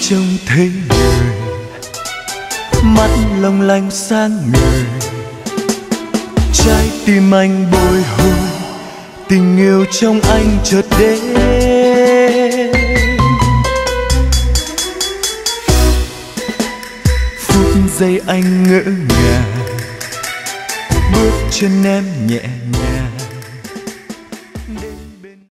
trông thấy người. Mắt long lanh sáng người, trái tim anh bồi hồi. Tình yêu trong anh chợt đến. Phút giây anh ngỡ ngàng. Bước chân em nhẹ nhàng.